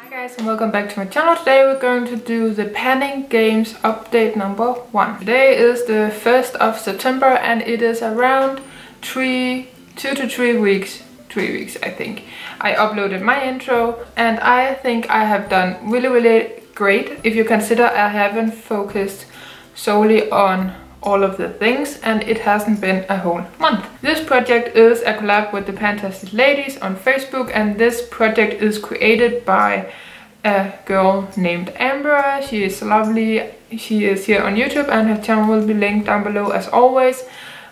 Hi guys and welcome back to my channel. Today we're going to do the Panning Games update number one. Today is the 1st of September and it is around three, two to three weeks, three weeks I think. I uploaded my intro and I think I have done really really great if you consider I haven't focused solely on all of the things and it hasn't been a whole month. This project is a collab with the PanTastic Ladies on Facebook and this project is created by a girl named Amber. She is lovely. She is here on YouTube and her channel will be linked down below as always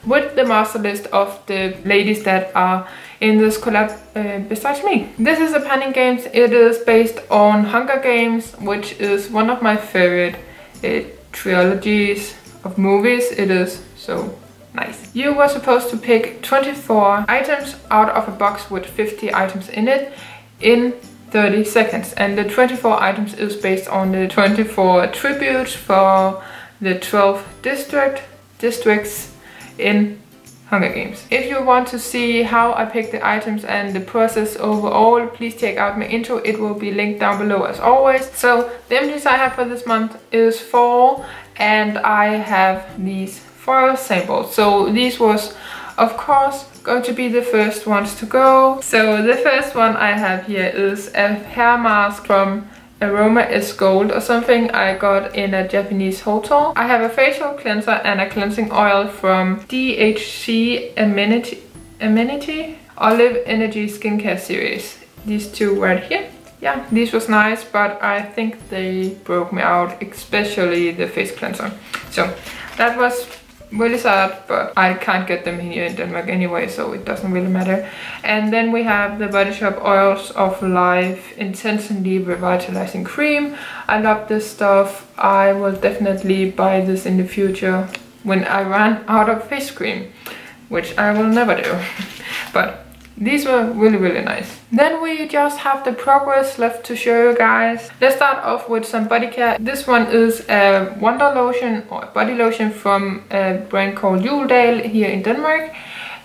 with the master list of the ladies that are in this collab uh, besides me. This is a Panning Games. It is based on Hunger Games which is one of my favorite uh, trilogies of movies. It is so nice. You were supposed to pick 24 items out of a box with 50 items in it in 30 seconds. And the 24 items is based on the 24 tributes for the 12 district districts in Hunger Games. If you want to see how I pick the items and the process overall, please check out my intro. It will be linked down below as always. So the images I have for this month is four and I have these four samples. So these was of course going to be the first ones to go. So the first one I have here is a hair mask from Aroma Ess Gold or something I got in a Japanese hotel. I have a facial cleanser and a cleansing oil from DHC Amenity, Amenity Olive Energy Skincare Series. These two right here yeah, this was nice, but I think they broke me out, especially the face cleanser. So that was really sad, but I can't get them here in Denmark anyway, so it doesn't really matter. And then we have the Body Shop Oils of Life Intensely Revitalizing Cream. I love this stuff. I will definitely buy this in the future when I run out of face cream, which I will never do. but these were really, really nice. Then we just have the progress left to show you guys. Let's start off with some body care. This one is a Wonder Lotion or body lotion from a brand called Juhldal here in Denmark.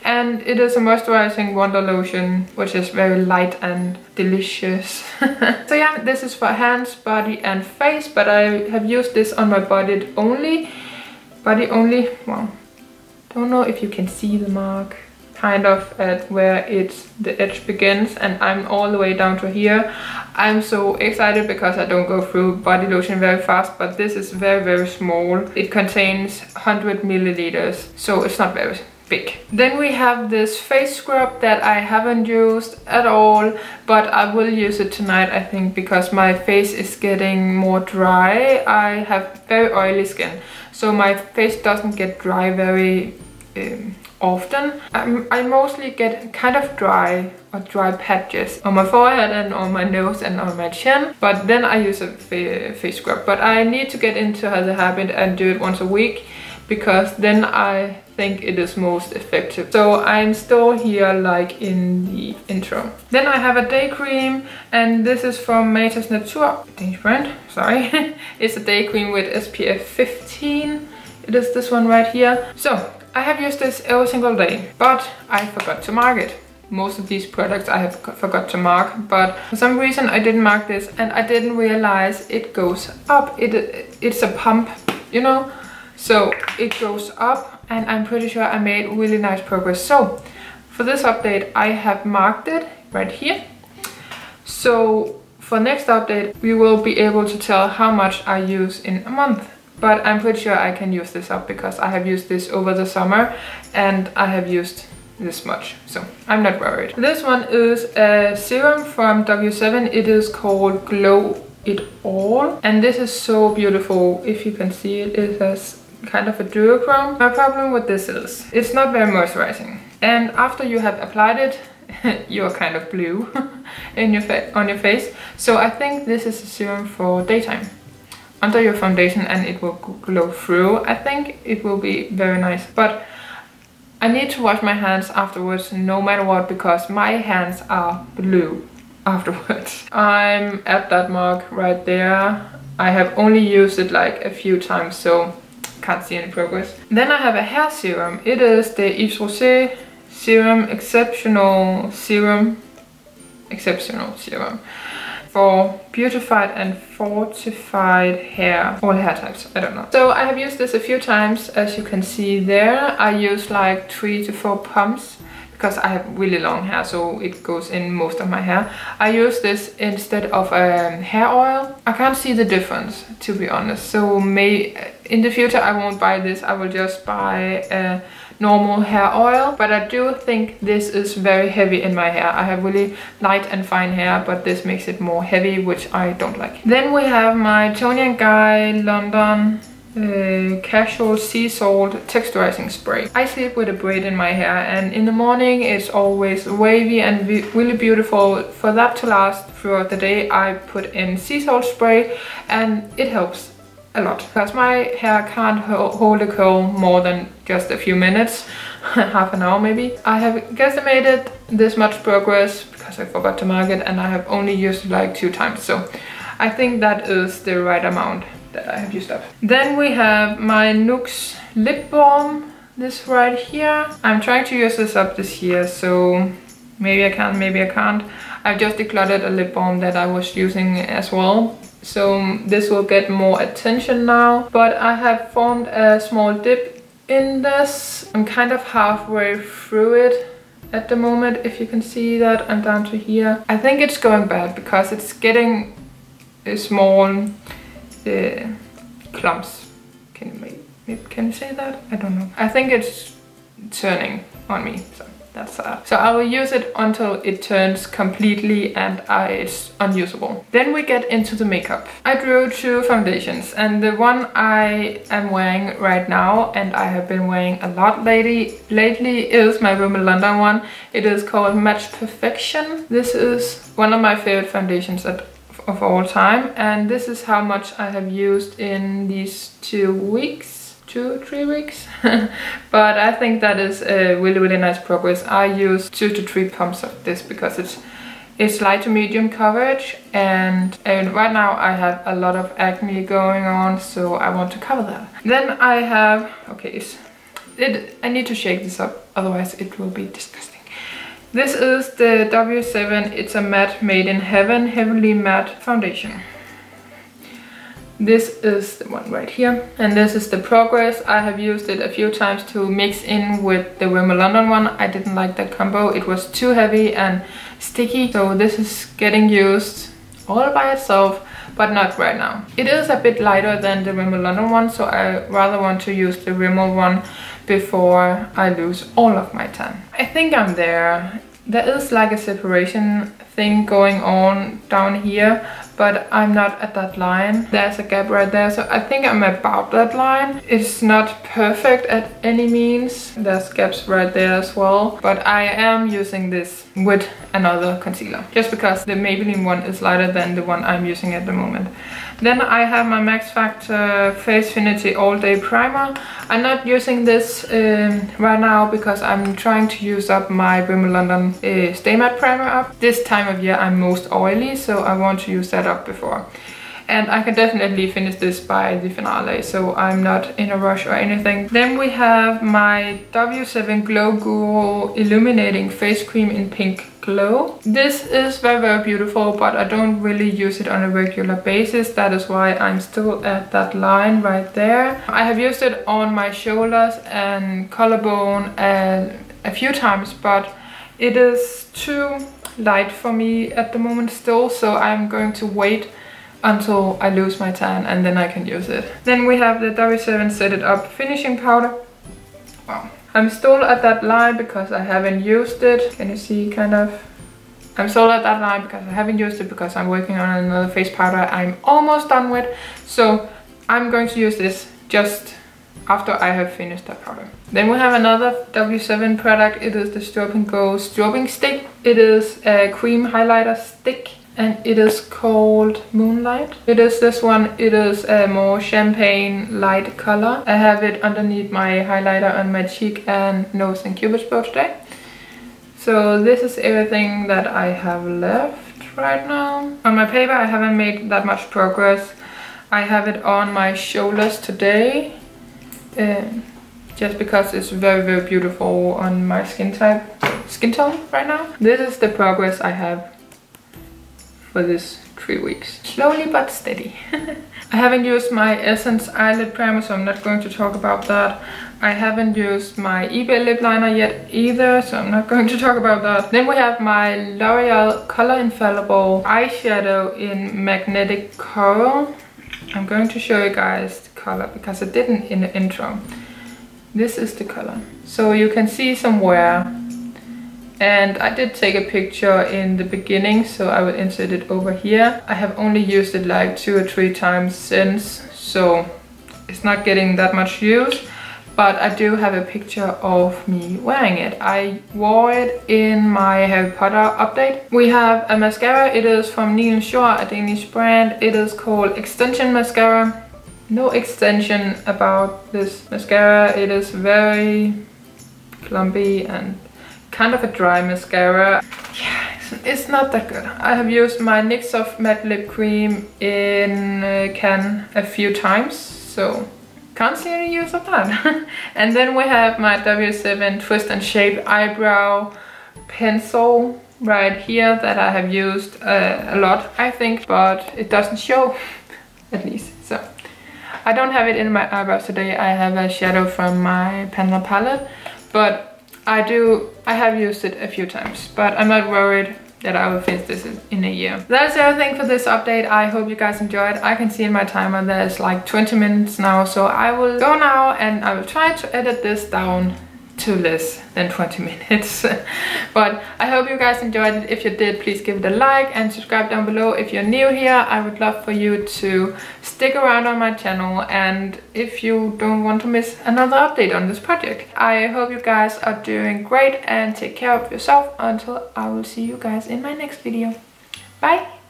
And it is a moisturizing wonder lotion, which is very light and delicious. so yeah, this is for hands, body and face, but I have used this on my body only. Body only, well, don't know if you can see the mark kind of at where it's the edge begins and I'm all the way down to here. I'm so excited because I don't go through body lotion very fast but this is very very small. It contains 100 milliliters so it's not very big. Then we have this face scrub that I haven't used at all but I will use it tonight I think because my face is getting more dry. I have very oily skin so my face doesn't get dry very um, often. I'm, I mostly get kind of dry or dry patches on my forehead and on my nose and on my chin. But then I use a face scrub. But I need to get into the habit and do it once a week because then I think it is most effective. So I'm still here like in the intro. Then I have a day cream and this is from Matas Natur, Danish brand, sorry. it's a day cream with SPF 15. It is this one right here. So I have used this every single day, but I forgot to mark it. Most of these products I have forgot to mark, but for some reason I didn't mark this and I didn't realize it goes up. It It's a pump, you know? So it goes up and I'm pretty sure I made really nice progress. So for this update I have marked it right here. So for next update we will be able to tell how much I use in a month but I'm pretty sure I can use this up because I have used this over the summer and I have used this much. So I'm not worried. This one is a serum from W7 it is called Glow It All. And this is so beautiful. If you can see it it has kind of a duochrome. My problem with this is it's not very moisturizing. And after you have applied it you're kind of blue in your on your face. So I think this is a serum for daytime under your foundation and it will glow through. I think it will be very nice. But I need to wash my hands afterwards no matter what because my hands are blue afterwards. I'm at that mark right there. I have only used it like a few times so can't see any progress. Then I have a hair serum. It is the Yves Rocher Serum Exceptional Serum. Exceptional Serum. For beautified and fortified hair. All hair types, I don't know. So I have used this a few times, as you can see there. I use like three to four pumps because I have really long hair so it goes in most of my hair. I use this instead of um, hair oil. I can't see the difference to be honest so may in the future I won't buy this I will just buy a normal hair oil but I do think this is very heavy in my hair. I have really light and fine hair but this makes it more heavy which I don't like. Then we have my Toni & Guy London uh, casual sea salt texturizing spray. I sleep with a braid in my hair and in the morning it's always wavy and really beautiful. For that to last throughout the day I put in sea salt spray and it helps a lot because my hair can't hold a curl more than just a few minutes half an hour maybe i have guesstimated this much progress because i forgot to mark it and i have only used it like two times so i think that is the right amount that I have used up. Then we have my Nuxe lip balm, this right here. I'm trying to use this up this year, so maybe I can, maybe I can't. I've just decluttered a lip balm that I was using as well. So this will get more attention now. But I have formed a small dip in this. I'm kind of halfway through it at the moment if you can see that I'm down to here I think it's going bad because it's getting a small uh, clumps. Can you can you say that? I don't know. I think it's turning on me. So that's sad. So I will use it until it turns completely and I, it's unusable. Then we get into the makeup. I drew two foundations and the one I am wearing right now and I have been wearing a lot lately, lately is my Rimmel London one. It is called Match Perfection. This is one of my favorite foundations of all time and this is how much I have used in these two weeks two three weeks. But I think that is a really really nice progress. I use two to three pumps of this because it's it's light to medium coverage and, and right now I have a lot of acne going on so I want to cover that. Then I have okay it I need to shake this up otherwise it will be disgusting. This is the W7, it's a matte made in heaven, heavenly matte foundation. This is the one right here. And this is the Progress. I have used it a few times to mix in with the Rimmel London one. I didn't like that combo. It was too heavy and sticky. So this is getting used all by itself, but not right now. It is a bit lighter than the Rimmel London one, so I rather want to use the Rimmel one before I lose all of my tan. I think I'm there. There is like a separation thing going on down here, but I'm not at that line. There's a gap right there, so I think I'm about that line. It's not perfect at any means. There's gaps right there as well, but I am using this with another concealer, just because the Maybelline one is lighter than the one I'm using at the moment. Then I have my Max Factor Facefinity All Day Primer. I'm not using this um, right now because I'm trying to use up my Rimmel London uh, Stay Matte Primer up. This time of year I'm most oily, so I want to use that up before and I can definitely finish this by the finale so I'm not in a rush or anything. Then we have my W7 Glow Guru Illuminating Face Cream in Pink Glow. This is very very beautiful but I don't really use it on a regular basis that is why I'm still at that line right there. I have used it on my shoulders and collarbone and a few times but it is too light for me at the moment still so I'm going to wait until I lose my tan and then I can use it. Then we have the W7 Set It Up finishing powder. Wow. I'm still at that line because I haven't used it. Can you see kind of? I'm still at that line because I haven't used it because I'm working on another face powder I'm almost done with. So I'm going to use this just after I have finished that powder. Then we have another W7 product. It is the Strobe & Go Strobing Stick. It is a cream highlighter stick and it is called Moonlight. It is this one, it is a more champagne light color. I have it underneath my highlighter on my cheek and nose and cupid's bow today. So this is everything that I have left right now. On my paper I haven't made that much progress. I have it on my shoulders today. Uh, just because it's very very beautiful on my skin type skin tone right now. This is the progress I have for this three weeks. Slowly but steady. I haven't used my Essence eyelid primer, so I'm not going to talk about that. I haven't used my eBay lip liner yet either, so I'm not going to talk about that. Then we have my L'Oreal Color Infallible eyeshadow in Magnetic Coral. I'm going to show you guys the color because I didn't in the intro. This is the color. So you can see some wear and I did take a picture in the beginning so I will insert it over here. I have only used it like two or three times since so it's not getting that much use but I do have a picture of me wearing it. I wore it in my Harry Potter update. We have a mascara, it is from Nilens Jord, a Danish brand. It is called Extension Mascara. No extension about this mascara, it is very clumpy and kind of a dry mascara. Yeah, it's not that good. I have used my NYX Soft Matte Lip Cream in uh, Cannes a few times, so can't see any use of that. and then we have my W7 Twist and Shape Eyebrow Pencil right here that I have used uh, a lot, I think, but it doesn't show, at least, so. I don't have it in my eyebrows today, I have a shadow from my Panel palette, but I do, I have used it a few times, but I'm not worried that I will finish this in a year. That's everything for this update. I hope you guys enjoyed. I can see in my timer there's like 20 minutes now, so I will go now and I will try to edit this down to less than 20 minutes. but I hope you guys enjoyed it. If you did, please give it a like and subscribe down below. If you're new here, I would love for you to stick around on my channel and if you don't want to miss another update on this project. I hope you guys are doing great and take care of yourself until I will see you guys in my next video. Bye!